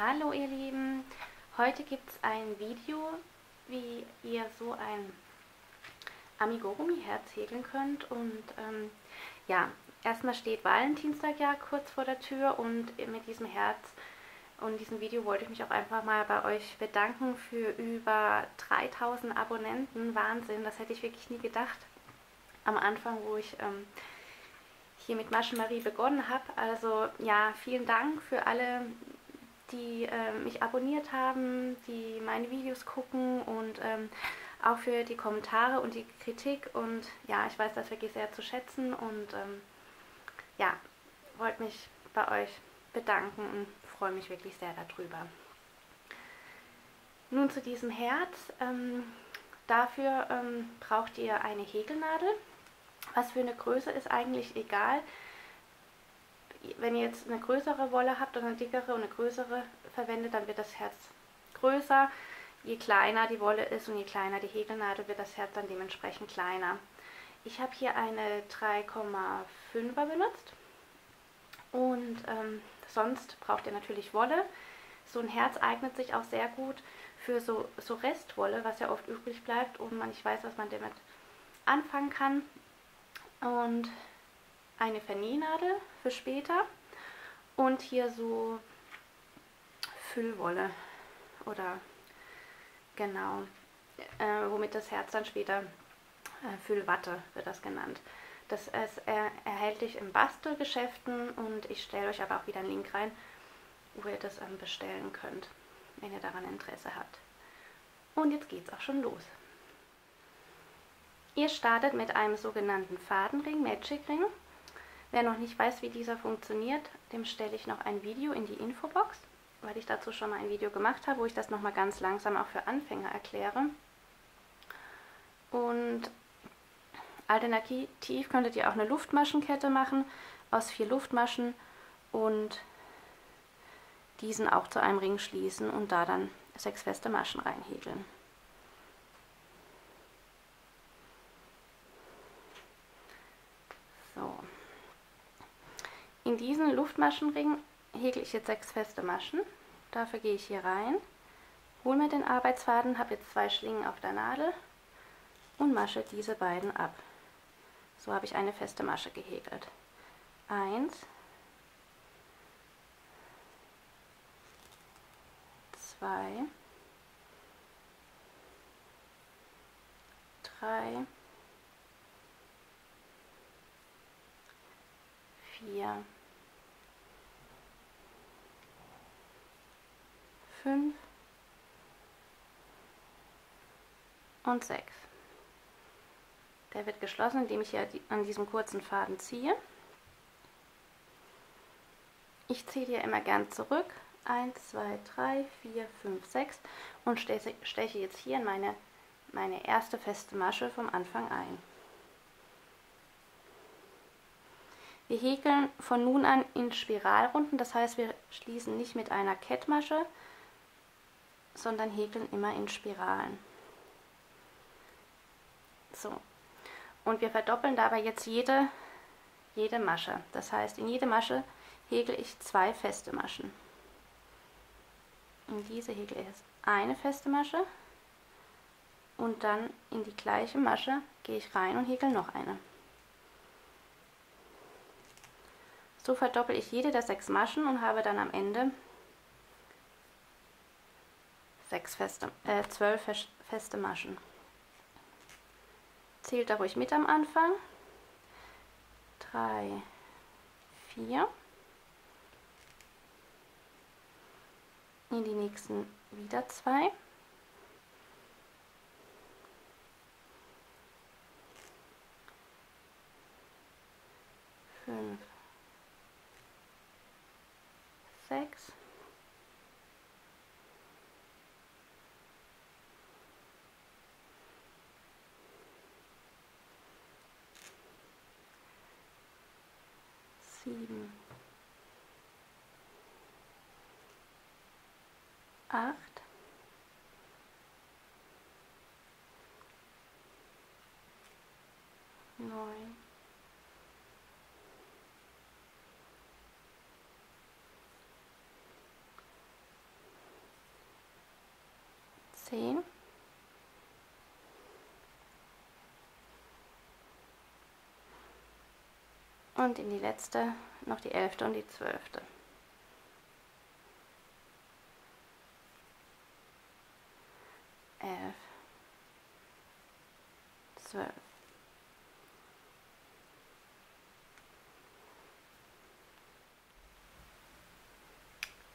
Hallo ihr Lieben, heute gibt es ein Video, wie ihr so ein Amigurumi-Herz häkeln könnt. Und ähm, ja, erstmal steht Valentinstag ja kurz vor der Tür und mit diesem Herz und diesem Video wollte ich mich auch einfach mal bei euch bedanken für über 3000 Abonnenten, Wahnsinn, das hätte ich wirklich nie gedacht am Anfang, wo ich ähm, hier mit Maschenmarie begonnen habe. Also ja, vielen Dank für alle, die äh, mich abonniert haben, die meine Videos gucken und ähm, auch für die Kommentare und die Kritik. Und ja, ich weiß das wirklich sehr zu schätzen und ähm, ja, wollte mich bei euch bedanken und freue mich wirklich sehr darüber. Nun zu diesem Herz. Ähm, dafür ähm, braucht ihr eine Häkelnadel. Was für eine Größe ist eigentlich egal wenn ihr jetzt eine größere Wolle habt oder eine dickere und eine größere verwendet, dann wird das Herz größer. Je kleiner die Wolle ist und je kleiner die Häkelnadel, wird das Herz dann dementsprechend kleiner. Ich habe hier eine 3,5er benutzt und ähm, sonst braucht ihr natürlich Wolle. So ein Herz eignet sich auch sehr gut für so, so Restwolle, was ja oft übrig bleibt und man nicht weiß, was man damit anfangen kann. Und eine Vernähnadel für später und hier so Füllwolle oder genau, äh, womit das Herz dann später, äh, Füllwatte wird das genannt. Das ist äh, erhältlich in Bastelgeschäften und ich stelle euch aber auch wieder einen Link rein, wo ihr das ähm, bestellen könnt, wenn ihr daran Interesse habt. Und jetzt geht's auch schon los. Ihr startet mit einem sogenannten Fadenring, Magic Ring. Wer noch nicht weiß, wie dieser funktioniert, dem stelle ich noch ein Video in die Infobox, weil ich dazu schon mal ein Video gemacht habe, wo ich das nochmal ganz langsam auch für Anfänger erkläre. Und alternativ könntet ihr auch eine Luftmaschenkette machen aus vier Luftmaschen und diesen auch zu einem Ring schließen und da dann sechs feste Maschen reinhäkeln. In diesen Luftmaschenring häkel ich jetzt sechs feste Maschen. Dafür gehe ich hier rein, hole mir den Arbeitsfaden, habe jetzt zwei Schlingen auf der Nadel und masche diese beiden ab. So habe ich eine feste Masche gehäkelt. Eins, zwei, drei, vier, 5 und 6. Der wird geschlossen, indem ich hier an diesem kurzen Faden ziehe. Ich ziehe hier immer gern zurück. 1, 2, 3, 4, 5, 6 und steche jetzt hier in meine, meine erste feste Masche vom Anfang ein. Wir häkeln von nun an in Spiralrunden, das heißt wir schließen nicht mit einer Kettmasche, sondern häkeln immer in Spiralen. So. Und wir verdoppeln dabei jetzt jede, jede Masche. Das heißt, in jede Masche häkel ich zwei feste Maschen. In diese häkel ich jetzt eine feste Masche und dann in die gleiche Masche gehe ich rein und häkel noch eine. So verdoppel ich jede der sechs Maschen und habe dann am Ende sechs feste, äh, zwölf feste Maschen. Zählt da ruhig mit am Anfang. Drei, vier. In die nächsten wieder zwei. Fünf, sechs. Sieben, acht, und in die letzte noch die elfte und die zwölfte. Elf, zwölf.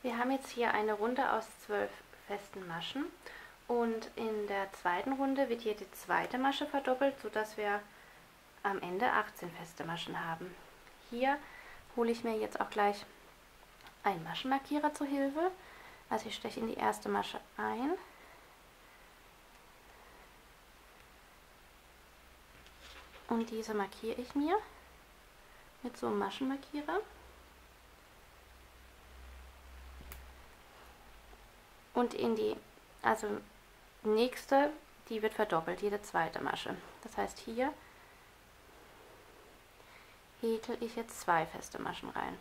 Wir haben jetzt hier eine Runde aus zwölf festen Maschen und in der zweiten Runde wird hier die zweite Masche verdoppelt, sodass wir am Ende 18 feste Maschen haben. Hier hole ich mir jetzt auch gleich einen Maschenmarkierer zur Hilfe. Also ich steche in die erste Masche ein. Und diese markiere ich mir mit so einem Maschenmarkierer. Und in die, also nächste, die wird verdoppelt, jede zweite Masche. Das heißt hier häkel ich jetzt zwei feste Maschen rein,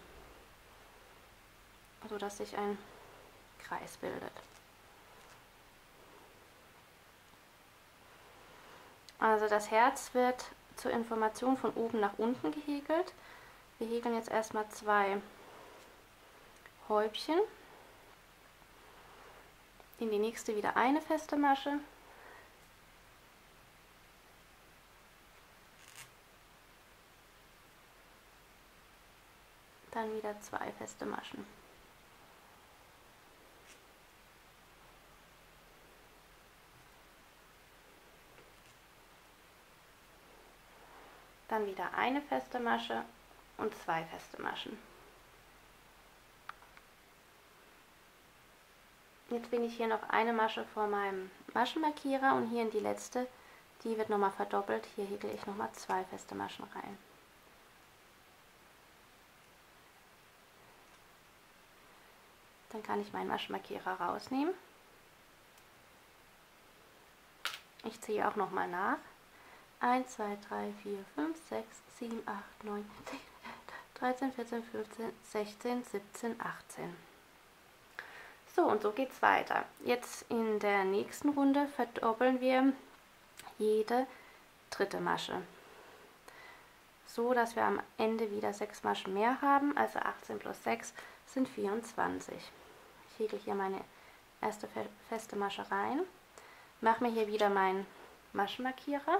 so dass sich ein Kreis bildet. Also das Herz wird zur Information von oben nach unten gehäkelt. Wir häkeln jetzt erstmal zwei Häubchen. In die nächste wieder eine feste Masche dann wieder zwei feste Maschen. Dann wieder eine feste Masche und zwei feste Maschen. Jetzt bin ich hier noch eine Masche vor meinem Maschenmarkierer und hier in die letzte, die wird nochmal verdoppelt. Hier häkel ich nochmal zwei feste Maschen rein. Dann kann ich meinen Waschmarkierer rausnehmen. Ich ziehe auch nochmal nach. 1, 2, 3, 4, 5, 6, 7, 8, 9, 10, 13, 14, 15, 16, 17, 18. So, und so geht es weiter. Jetzt in der nächsten Runde verdoppeln wir jede dritte Masche. So, dass wir am Ende wieder 6 Maschen mehr haben, also 18 plus 6 sind 24 häkel hier meine erste feste Masche rein, mache mir hier wieder meinen Maschenmarkierer.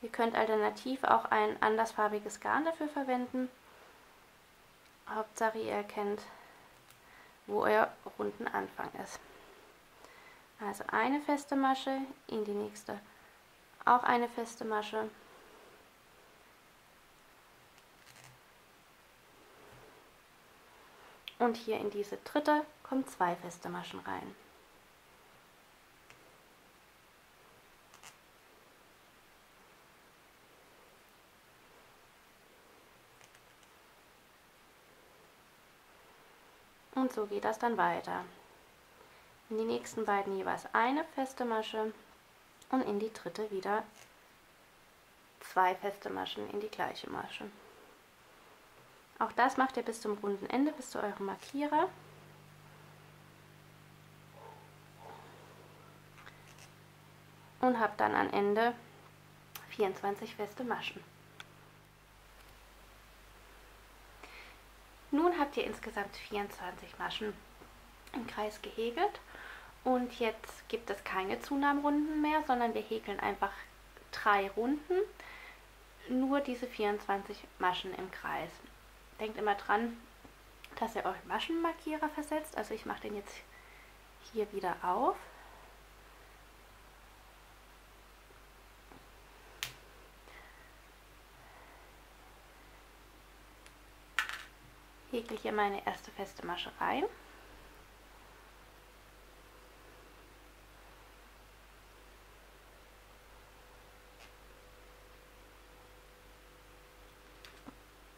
Ihr könnt alternativ auch ein andersfarbiges Garn dafür verwenden. Hauptsache ihr erkennt, wo euer Rundenanfang ist. Also eine feste Masche, in die nächste auch eine feste Masche Und hier in diese dritte kommen zwei feste Maschen rein. Und so geht das dann weiter. In die nächsten beiden jeweils eine feste Masche und in die dritte wieder zwei feste Maschen in die gleiche Masche. Auch das macht ihr bis zum runden Ende, bis zu eurem Markierer. Und habt dann am Ende 24 feste Maschen. Nun habt ihr insgesamt 24 Maschen im Kreis gehäkelt und jetzt gibt es keine Zunahmrunden mehr, sondern wir häkeln einfach drei Runden, nur diese 24 Maschen im Kreis denkt immer dran, dass ihr euren Maschenmarkierer versetzt. Also ich mache den jetzt hier wieder auf. Häkel hier meine erste feste Masche rein.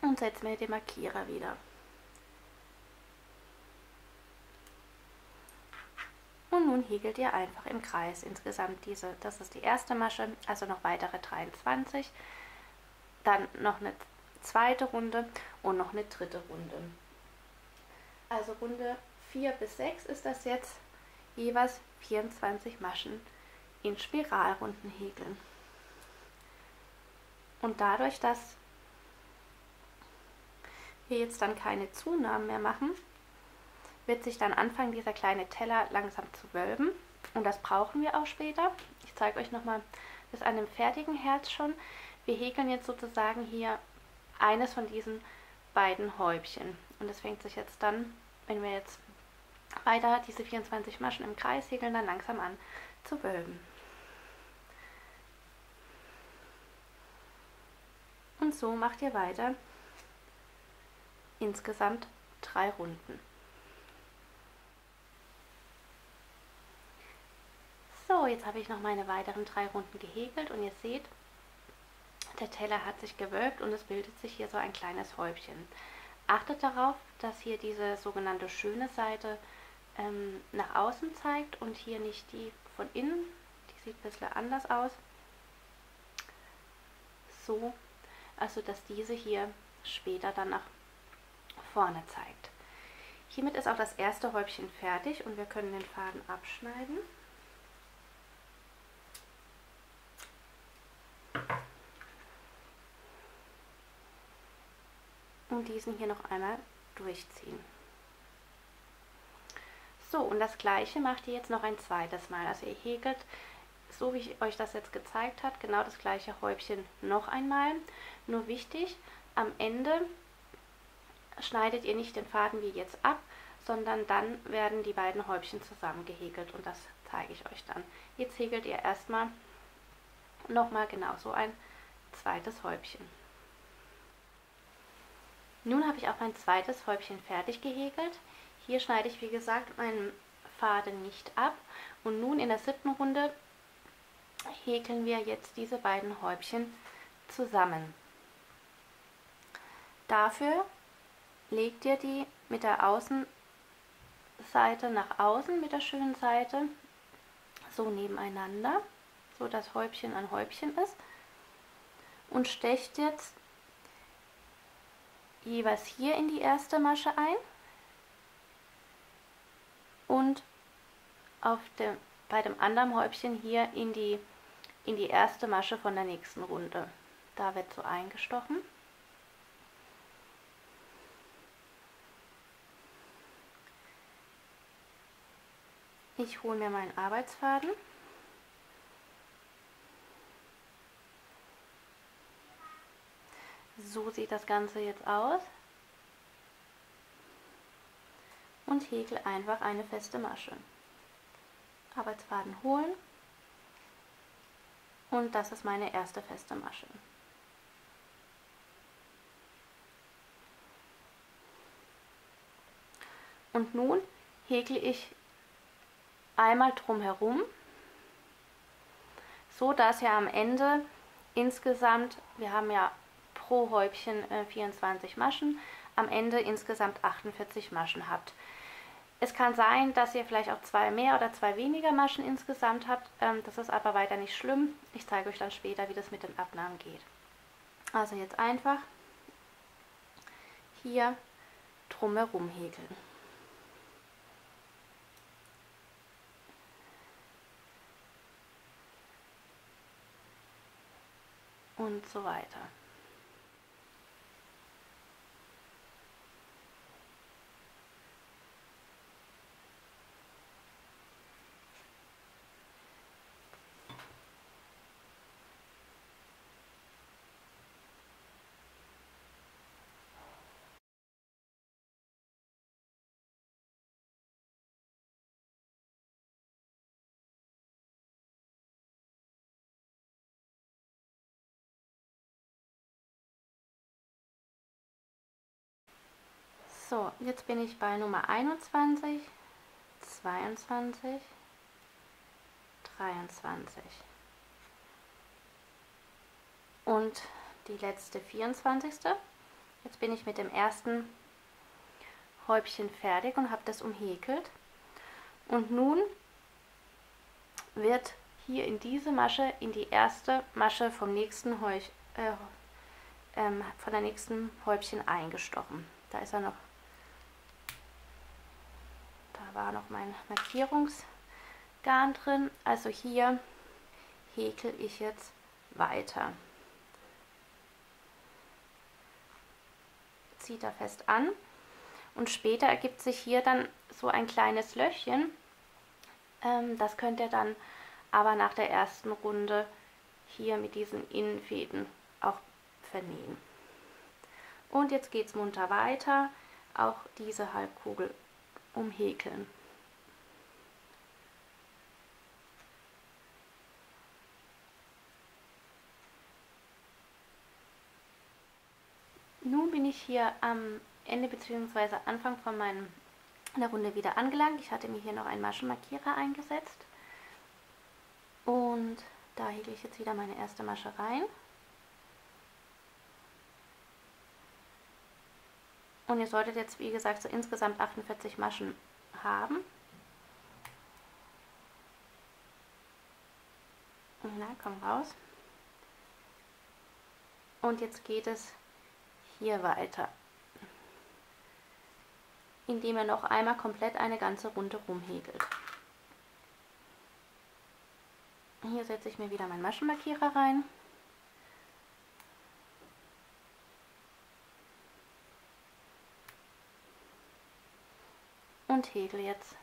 und setze mir den Markierer wieder. Und nun häkelt ihr einfach im Kreis insgesamt diese, das ist die erste Masche, also noch weitere 23, dann noch eine zweite Runde und noch eine dritte Runde. Also Runde 4 bis 6 ist das jetzt jeweils 24 Maschen in Spiralrunden häkeln. Und dadurch, dass wir jetzt dann keine Zunahmen mehr machen, wird sich dann anfangen, dieser kleine Teller langsam zu wölben. Und das brauchen wir auch später. Ich zeige euch nochmal das an dem fertigen Herz schon. Wir häkeln jetzt sozusagen hier eines von diesen beiden Häubchen. Und das fängt sich jetzt dann, wenn wir jetzt weiter diese 24 Maschen im Kreis häkeln, dann langsam an zu wölben. Und so macht ihr weiter insgesamt drei Runden. So, jetzt habe ich noch meine weiteren drei Runden gehäkelt und ihr seht, der Teller hat sich gewölbt und es bildet sich hier so ein kleines Häubchen. Achtet darauf, dass hier diese sogenannte schöne Seite ähm, nach außen zeigt und hier nicht die von innen. Die sieht ein bisschen anders aus. So, also dass diese hier später dann nach vorne zeigt. Hiermit ist auch das erste Häubchen fertig und wir können den Faden abschneiden. Und diesen hier noch einmal durchziehen. So, und das gleiche macht ihr jetzt noch ein zweites Mal. Also ihr häkelt, so wie ich euch das jetzt gezeigt habe, genau das gleiche Häubchen noch einmal. Nur wichtig, am Ende schneidet ihr nicht den Faden wie jetzt ab, sondern dann werden die beiden Häubchen zusammen gehäkelt und das zeige ich euch dann. Jetzt häkelt ihr erstmal nochmal genauso ein zweites Häubchen. Nun habe ich auch mein zweites Häubchen fertig gehäkelt. Hier schneide ich wie gesagt meinen Faden nicht ab und nun in der siebten Runde häkeln wir jetzt diese beiden Häubchen zusammen. Dafür legt ihr die mit der Außenseite nach außen, mit der schönen Seite, so nebeneinander, so dass Häubchen an Häubchen ist und stecht jetzt jeweils hier in die erste Masche ein und auf dem, bei dem anderen Häubchen hier in die, in die erste Masche von der nächsten Runde. Da wird so eingestochen. Ich hole mir meinen Arbeitsfaden. So sieht das Ganze jetzt aus. Und häkel einfach eine feste Masche. Arbeitsfaden holen. Und das ist meine erste feste Masche. Und nun häkle ich einmal drumherum, so dass ihr am Ende insgesamt, wir haben ja pro Häubchen äh, 24 Maschen, am Ende insgesamt 48 Maschen habt. Es kann sein, dass ihr vielleicht auch zwei mehr oder zwei weniger Maschen insgesamt habt. Ähm, das ist aber weiter nicht schlimm. Ich zeige euch dann später, wie das mit den Abnahmen geht. Also jetzt einfach hier drumherum häkeln. und so weiter. So, jetzt bin ich bei Nummer 21, 22, 23. Und die letzte 24. Jetzt bin ich mit dem ersten Häubchen fertig und habe das umhäkelt. Und nun wird hier in diese Masche, in die erste Masche vom nächsten Häu äh, ähm, von der nächsten Häubchen eingestochen. Da ist er noch war noch mein Markierungsgarn drin. Also hier häkel ich jetzt weiter. zieht er fest an und später ergibt sich hier dann so ein kleines Löchchen. Ähm, das könnt ihr dann aber nach der ersten Runde hier mit diesen Innenfäden auch vernähen. Und jetzt geht es munter weiter, auch diese Halbkugel umhäkeln. Nun bin ich hier am Ende bzw. Anfang von meiner Runde wieder angelangt. Ich hatte mir hier noch einen Maschenmarkierer eingesetzt. Und da häkle ich jetzt wieder meine erste Masche rein. Und ihr solltet jetzt, wie gesagt, so insgesamt 48 Maschen haben. Na, komm raus. Und jetzt geht es hier weiter, indem er noch einmal komplett eine ganze Runde rumhegelt. Hier setze ich mir wieder meinen Maschenmarkierer rein. Und hegel jetzt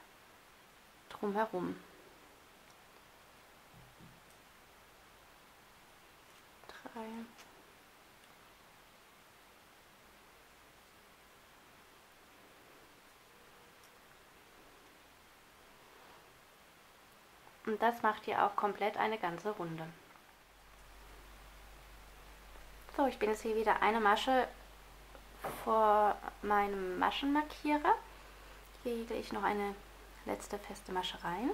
drumherum. Drei. Und das macht ihr auch komplett eine ganze Runde. So, ich bin jetzt hier wieder eine Masche vor meinem Maschenmarkierer. Lege ich noch eine letzte feste Masche rein.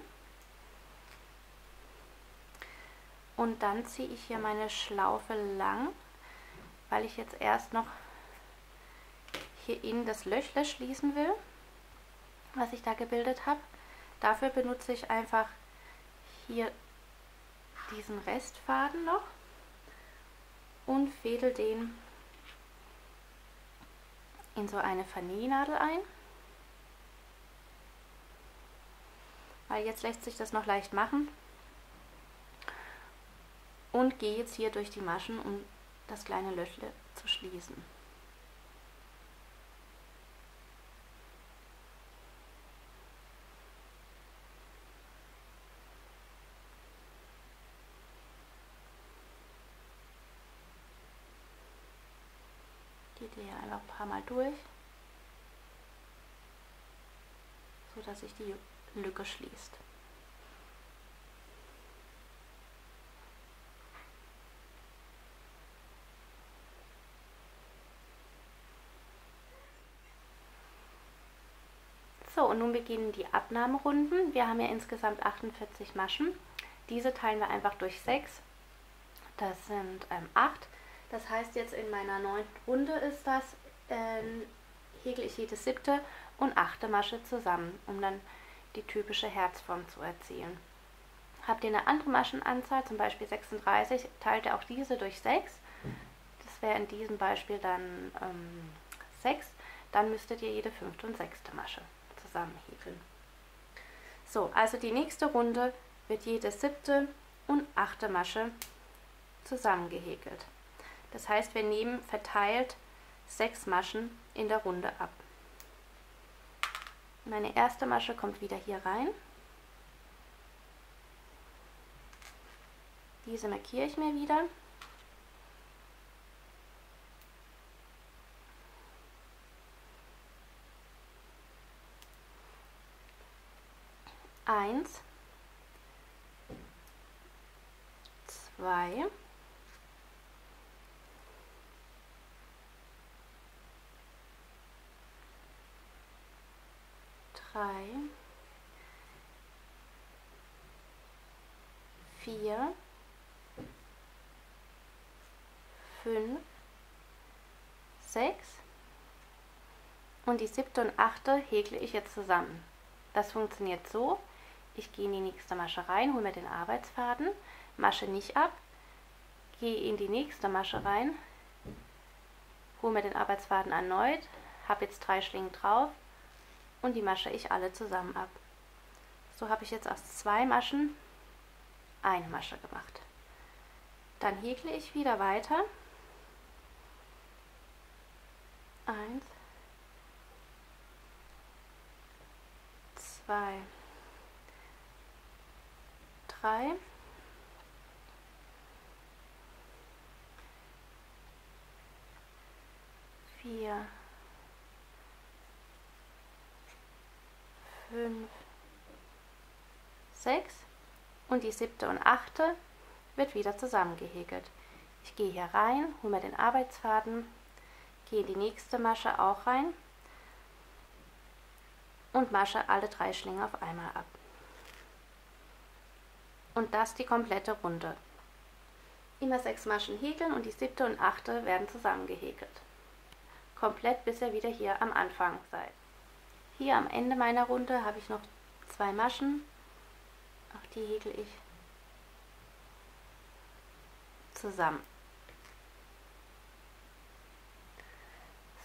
Und dann ziehe ich hier meine Schlaufe lang, weil ich jetzt erst noch hier innen das Löchle schließen will, was ich da gebildet habe. Dafür benutze ich einfach hier diesen Restfaden noch und fädel den in so eine Vernähnadel ein. Weil jetzt lässt sich das noch leicht machen. Und gehe jetzt hier durch die Maschen, um das kleine Löchle zu schließen. geht hier einfach ein paar Mal durch, so dass sich die Lücke schließt. So, und nun beginnen die Abnahmerunden. Wir haben ja insgesamt 48 Maschen. Diese teilen wir einfach durch 6. Das sind ähm, 8. Das heißt jetzt in meiner neunten Runde ist das, äh, hegel ich jede siebte und achte Masche zusammen, um dann die typische Herzform zu erzielen. Habt ihr eine andere Maschenanzahl, zum Beispiel 36, teilt ihr auch diese durch 6. Das wäre in diesem Beispiel dann ähm, 6. Dann müsstet ihr jede fünfte und sechste Masche zusammenhäkeln. So, also die nächste Runde wird jede siebte und achte Masche zusammengehäkelt. Das heißt, wir nehmen verteilt sechs Maschen in der Runde ab. Meine erste Masche kommt wieder hier rein. Diese markiere ich mir wieder. Eins, zwei, drei, vier, fünf, sechs und die siebte und achte häkle ich jetzt zusammen. Das funktioniert so, ich gehe in die nächste Masche rein, hole mir den Arbeitsfaden, Masche nicht ab, gehe in die nächste Masche rein, hole mir den Arbeitsfaden erneut, habe jetzt drei Schlingen drauf, und die masche ich alle zusammen ab. So habe ich jetzt aus zwei Maschen eine Masche gemacht. Dann häkle ich wieder weiter Eins, zwei, drei, vier, fünf, sechs und die siebte und achte wird wieder zusammengehäkelt. Ich gehe hier rein, hole mir den Arbeitsfaden, gehe in die nächste Masche auch rein und masche alle drei Schlinge auf einmal ab. Und das die komplette Runde. Immer sechs Maschen häkeln und die siebte und achte werden zusammengehäkelt. Komplett bis ihr wieder hier am Anfang seid. Hier am Ende meiner Runde habe ich noch zwei Maschen. Auch die häkel ich zusammen.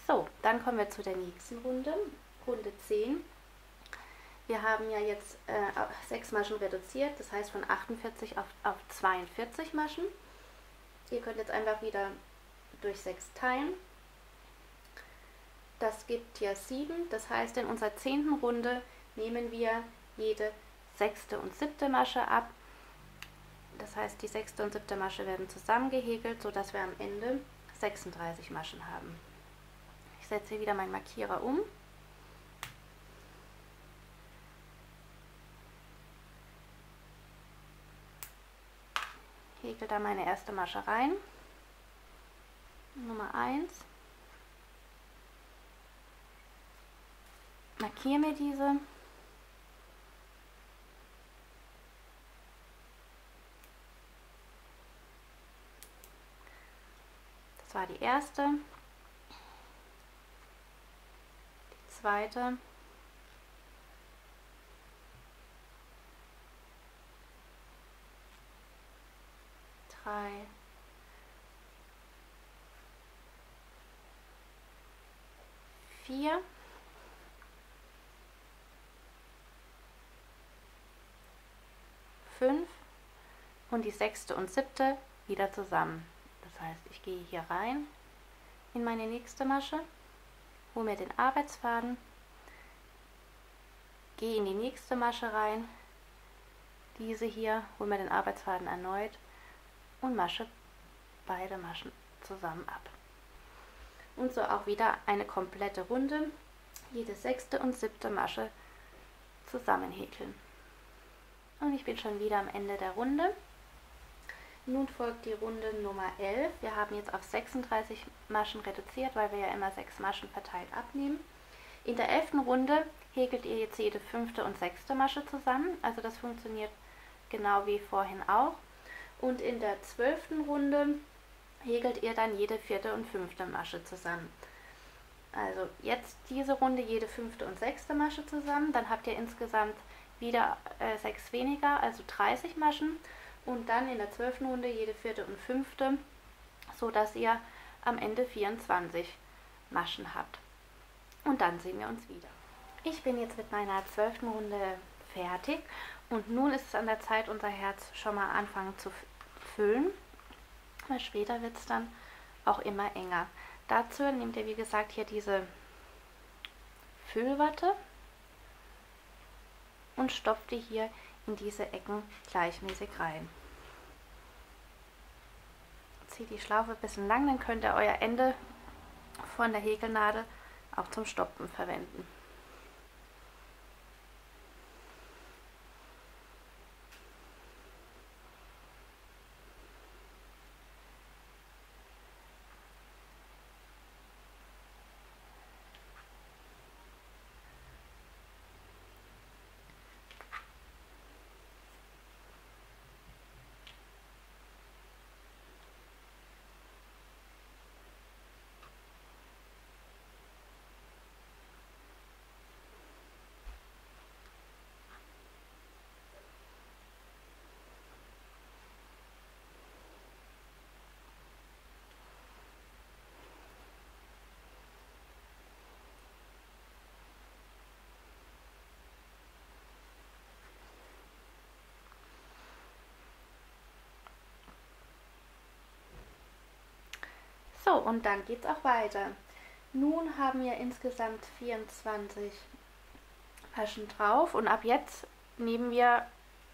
So, dann kommen wir zu der nächsten Runde, Runde 10. Wir haben ja jetzt äh, sechs Maschen reduziert, das heißt von 48 auf, auf 42 Maschen. Ihr könnt jetzt einfach wieder durch 6 teilen. Das gibt ja 7, das heißt in unserer zehnten Runde nehmen wir jede sechste und siebte Masche ab. Das heißt, die sechste und siebte Masche werden zusammengehäkelt, sodass wir am Ende 36 Maschen haben. Ich setze hier wieder meinen Markierer um. Häkel da meine erste Masche rein. Nummer 1. Markiere mir diese. Das war die erste. Die zweite. Drei. Vier. Fünf und die sechste und siebte wieder zusammen. Das heißt, ich gehe hier rein in meine nächste Masche, hole mir den Arbeitsfaden, gehe in die nächste Masche rein, diese hier, hole mir den Arbeitsfaden erneut und masche beide Maschen zusammen ab. Und so auch wieder eine komplette Runde, jede sechste und siebte Masche zusammenhäkeln. Und ich bin schon wieder am Ende der Runde. Nun folgt die Runde Nummer 11. Wir haben jetzt auf 36 Maschen reduziert, weil wir ja immer sechs Maschen verteilt abnehmen. In der elften Runde häkelt ihr jetzt jede fünfte und sechste Masche zusammen. Also das funktioniert genau wie vorhin auch. Und in der zwölften Runde häkelt ihr dann jede vierte und fünfte Masche zusammen. Also jetzt diese Runde jede fünfte und sechste Masche zusammen. Dann habt ihr insgesamt wieder äh, weniger, also 30 Maschen und dann in der zwölften Runde jede vierte und fünfte, so dass ihr am Ende 24 Maschen habt. Und dann sehen wir uns wieder. Ich bin jetzt mit meiner zwölften Runde fertig und nun ist es an der Zeit, unser Herz schon mal anfangen zu füllen, weil später wird es dann auch immer enger. Dazu nehmt ihr wie gesagt hier diese Füllwatte und stopft die hier in diese Ecken gleichmäßig rein zieht die Schlaufe ein bisschen lang, dann könnt ihr euer Ende von der Häkelnadel auch zum Stoppen verwenden. Und dann geht es auch weiter. Nun haben wir insgesamt 24 Maschen drauf und ab jetzt nehmen wir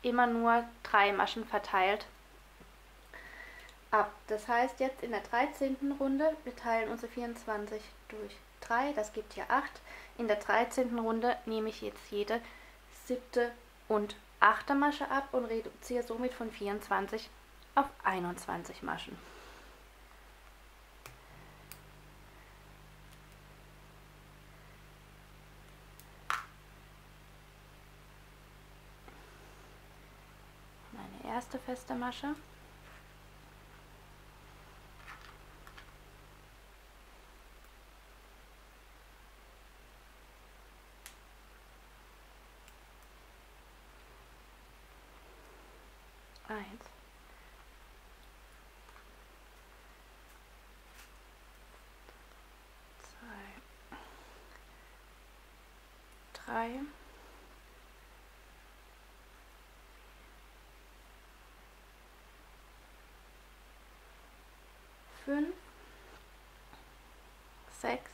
immer nur drei Maschen verteilt ab. Das heißt jetzt in der 13. Runde, wir teilen unsere 24 durch 3, das gibt hier 8. In der 13. Runde nehme ich jetzt jede siebte und achte Masche ab und reduziere somit von 24 auf 21 Maschen. Meine erste feste Masche. eins, zwei, drei, fünf, sechs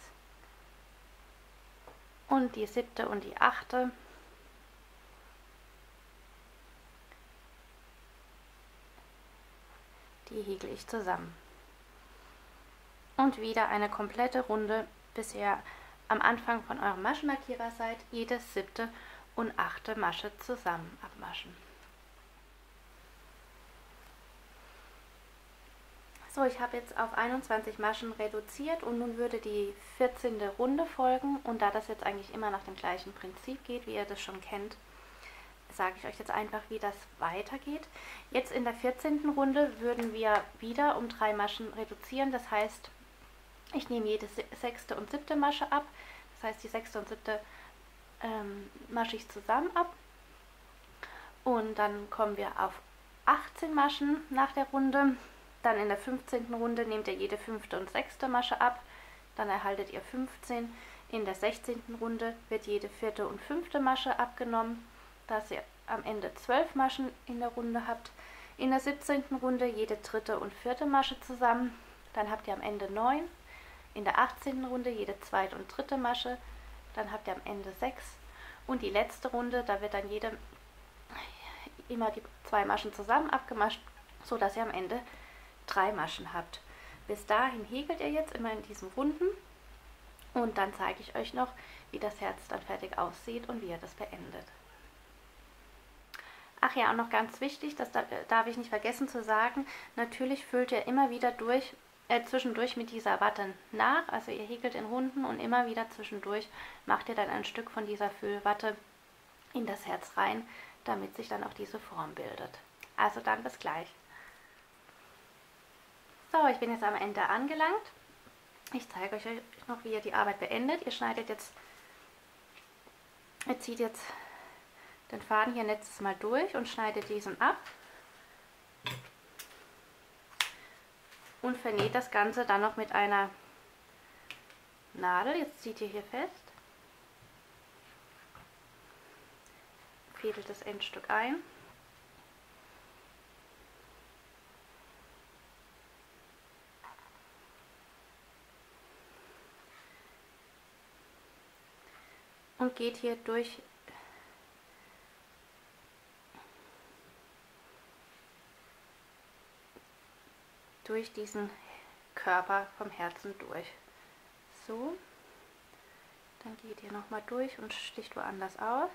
und die siebte und die achte. die hegel ich zusammen. Und wieder eine komplette Runde, bis ihr am Anfang von eurem Maschenmarkierer seid, jede siebte und achte Masche zusammen abmaschen. So, ich habe jetzt auf 21 Maschen reduziert und nun würde die 14. Runde folgen und da das jetzt eigentlich immer nach dem gleichen Prinzip geht, wie ihr das schon kennt, sage ich euch jetzt einfach, wie das weitergeht. Jetzt in der 14. Runde würden wir wieder um drei Maschen reduzieren. Das heißt, ich nehme jede sechste und siebte Masche ab. Das heißt, die sechste und siebte ähm, masche ich zusammen ab. Und dann kommen wir auf 18 Maschen nach der Runde. Dann in der 15. Runde nehmt ihr jede fünfte und sechste Masche ab. Dann erhaltet ihr 15. In der 16. Runde wird jede vierte und fünfte Masche abgenommen dass ihr am Ende zwölf Maschen in der Runde habt. In der 17. Runde jede dritte und vierte Masche zusammen. Dann habt ihr am Ende neun. In der 18. Runde jede zweite und dritte Masche. Dann habt ihr am Ende sechs. Und die letzte Runde, da wird dann jede immer die zwei Maschen zusammen abgemascht, so dass ihr am Ende drei Maschen habt. Bis dahin hegelt ihr jetzt immer in diesen Runden und dann zeige ich euch noch, wie das Herz dann fertig aussieht und wie ihr das beendet. Ach ja, und noch ganz wichtig, das darf ich nicht vergessen zu sagen, natürlich füllt ihr immer wieder durch, äh, zwischendurch mit dieser Watte nach, also ihr häkelt in Runden und immer wieder zwischendurch macht ihr dann ein Stück von dieser Füllwatte in das Herz rein, damit sich dann auch diese Form bildet. Also dann bis gleich. So, ich bin jetzt am Ende angelangt. Ich zeige euch noch, wie ihr die Arbeit beendet. Ihr schneidet jetzt, ihr zieht jetzt den Faden hier letztes Mal durch und schneide diesen ab und vernäht das Ganze dann noch mit einer Nadel. Jetzt zieht ihr hier fest, fädelt das Endstück ein. Und geht hier durch durch diesen Körper vom Herzen durch. So, dann geht ihr nochmal durch und sticht woanders aus.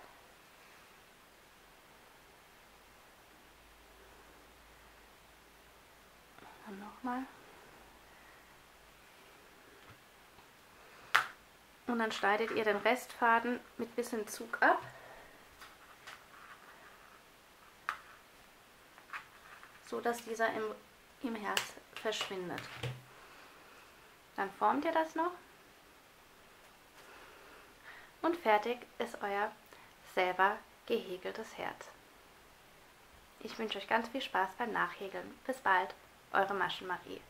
Dann nochmal. Und dann schneidet ihr den Restfaden mit bisschen Zug ab. so dass dieser im im Herz verschwindet. Dann formt ihr das noch und fertig ist euer selber gehäkeltes Herz. Ich wünsche euch ganz viel Spaß beim Nachhäkeln. Bis bald, eure Maschenmarie.